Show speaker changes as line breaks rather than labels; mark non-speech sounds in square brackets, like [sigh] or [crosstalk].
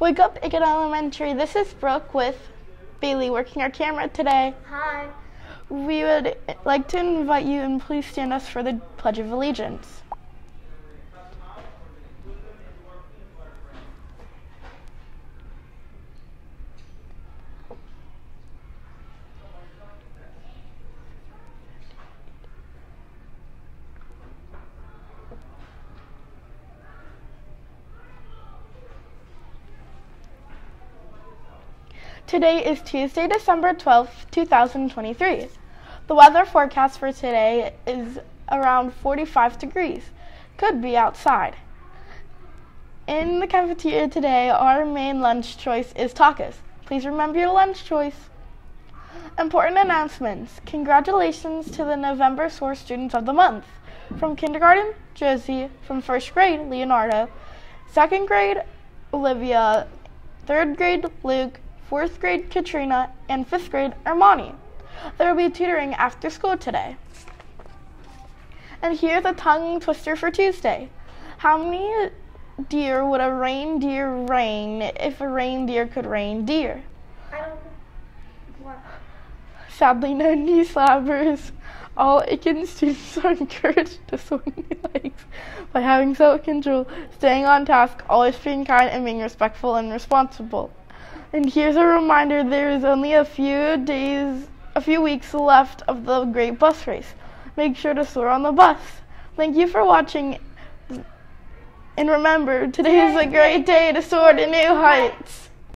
Wake up, Aiken Elementary. This is Brooke with Bailey working our camera today.
Hi.
We would like to invite you and please stand us for the Pledge of Allegiance. Today is Tuesday, December 12th, 2023. The weather forecast for today is around 45 degrees. Could be outside. In the cafeteria today, our main lunch choice is tacos. Please remember your lunch choice. Important announcements. Congratulations to the November Source Students of the Month. From kindergarten, Josie. From first grade, Leonardo. Second grade, Olivia. Third grade, Luke fourth grade Katrina, and fifth grade Armani. There will be tutoring after school today. And here's a tongue twister for Tuesday. How many deer would a reindeer rain if a reindeer could rain deer?
I don't. What?
Sadly, no knee slappers. All Aiken students are [laughs] encouraged to swing legs by having self control, staying on task, always being kind, and being respectful and responsible. And here's a reminder there is only a few days, a few weeks left of the great bus race. Make sure to soar on the bus. Thank you for watching. And remember, today is a great day to soar to new heights.